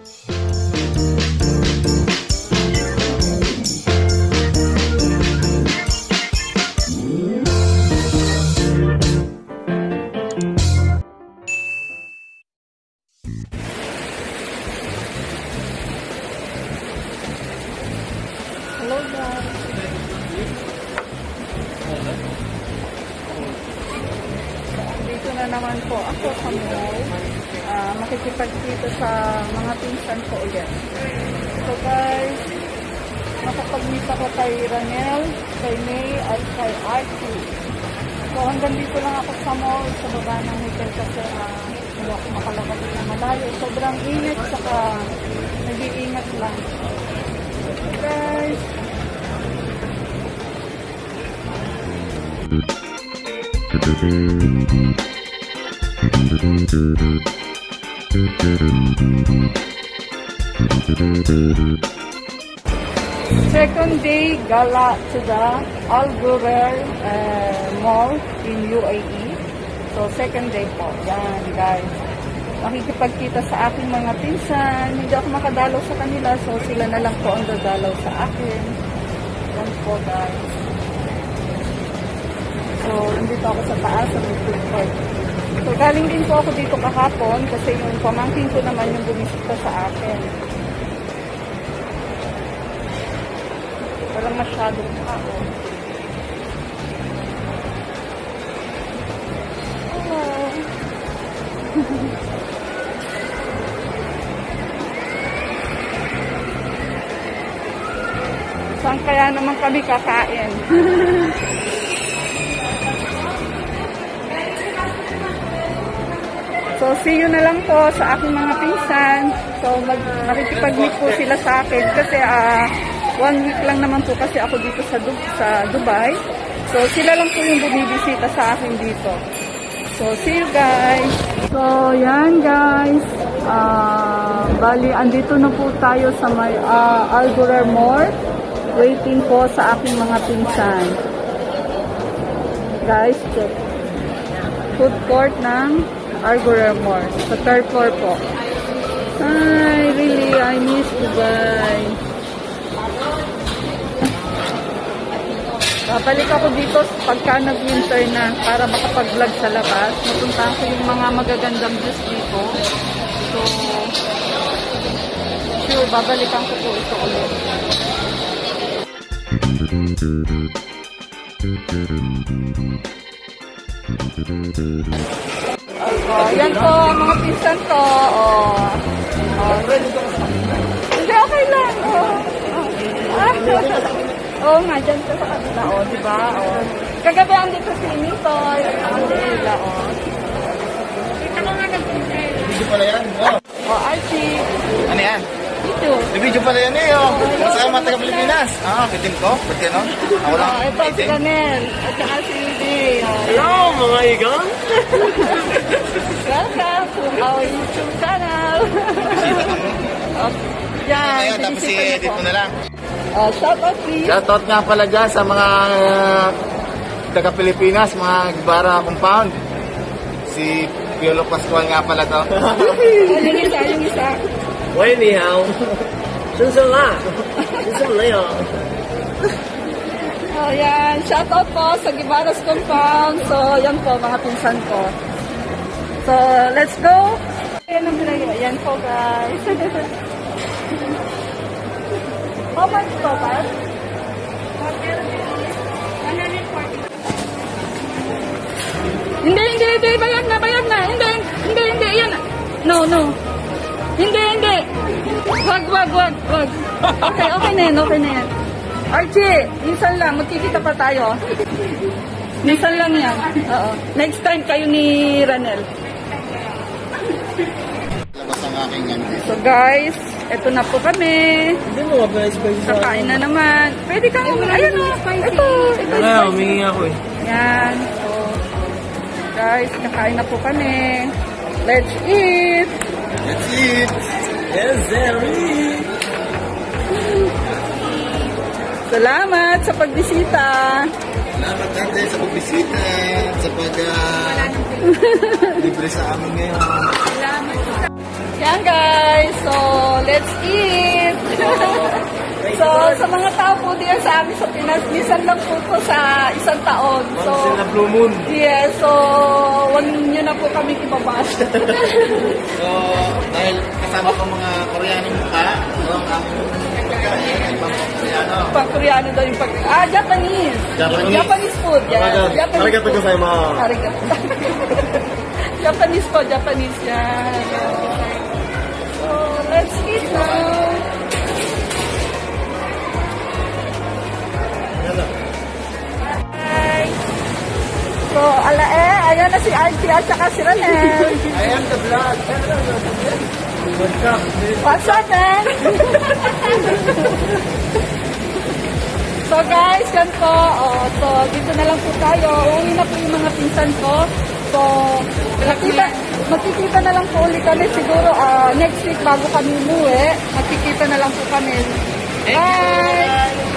Hello guys. Dito na naman po ako sa mall. Ah, makikipagkita sa mga pinsan ko ulit. So guys, nakapag-meet ako kay Ranel, kay May, at kay Archie. So hanggang dito lang ako sa mall, sa baba ng hotel kasi ah, hindi ako makalabas na malayo. Sobrang init, saka nag-iingat lang. So guys, Second day gala to the Al Ghurair uh, Mall in UAE. So second day po. Yan guys. Makikipagkita sa aking mga pinsan. Hindi ako makadalaw sa kanila so sila na lang po ang dadalaw sa akin. Yan po guys. So nandito ako sa taas sa food court. So galing din po ako dito kahapon kasi yung pamangkin ko naman yung bumisita sa akin. Walang masyadong tao. Oh. Saan kaya naman kami kakain? so, see you na lang po sa aking mga pinsan. So, mag makikipag-meet po sila sa akin kasi ah one week lang naman po kasi ako dito sa, Du sa Dubai. So, sila lang po yung bumibisita sa akin dito. So, see you guys! So, yan guys. Ah, bali, andito na po tayo sa may uh, Algorar Mall. Waiting po sa aking mga pinsan. Guys, check. Food court ng Algorar Mall. Sa third floor po. Hi, really, I miss Dubai. Babalik ako dito pagka nag-winter na para makapag-vlog sa labas. Mapuntahan ko yung mga magagandang views dito. So, sure, babalikan ko po ito ulit. Oh, yan po, mga pinsan ko. Oh. Oh. Hindi, okay lang. Oh. Ah. Oo nga, dyan ka sa kabila, o, di ba? O. Kagabi ang dito si at ang nila, o. Kita ko nga nag-punta. Video pala yan. Oh. O, Archie, Ano yan? Dito. May video pala yan eh. Oh. Masama taga Pilipinas. Ah, bitin ko. Pwede no? Ako lang. O, ito si Ranel, at saka si. O, Hello mga igang! welcome to our YouTube channel. o, yan, Ayan, tapos i-edit po. mo na lang. O, shout out please. Shoutout nga pala dyan sa mga uh, taga Pilipinas, mga Gibara compound. Si Piolo Pascual nga pala to. Ano yung isa, yung isa? Wait, ni hao. Sunsun la. Sunsun leo. Oh, yan. Shout out po sa Gibaras Compound. So, yan po, mga pinsan ko. So, let's go. Ayan ang binayo. Yan po, guys. How much po, Pat? 140. Hindi, hindi, hindi. Bayan! No, no. Hindi, hindi. Wag, wag, wag, wag. Okay, okay na yan, okay na yan. Archie, minsan lang, magkikita pa tayo. Minsan lang yan. Oo. Next time kayo ni Ranel. Labas ang aking ano. So guys, eto na po kami. Hindi mo spicy sa Kakain na naman. Pwede kang, ayun o. Ito, ito. Wala, humingi ako eh. Yan. So, guys, kakain na po kami. Let's eat. Let's eat! Yes, Zeri! Salamat sa pagbisita. Salamat natin sa pagbisita, sa pag uh, libre sa amin ngayon. Yan guys, so let's eat! So, sa mga tao po diyan sa amin sa Pinas, minsan lang po po sa isang taon. So, Once in a blue moon. yes, so, wag niyo na po kami ibabash. So, dahil kasama ko mga Koreanong mukha, so ang aming Koreano. pag Koreano daw yung pag... Ah, Japanese. Japanese. Japanese food, yeah. Japanese Arigato food. gozaimasu. Arigato. Japanese po, Japanese yan. So, let's eat now. So, ala eh, ayan na si Auntie at saka si Ranel. I am the blood. What's up? What's up, man? so guys, yan po. Oh, so dito na lang po tayo. Uuwi na po yung mga pinsan ko. So, magkikita, magkikita na lang po ulit kami siguro ah, next week bago kami umuwi. Magkikita na lang po kami. Bye!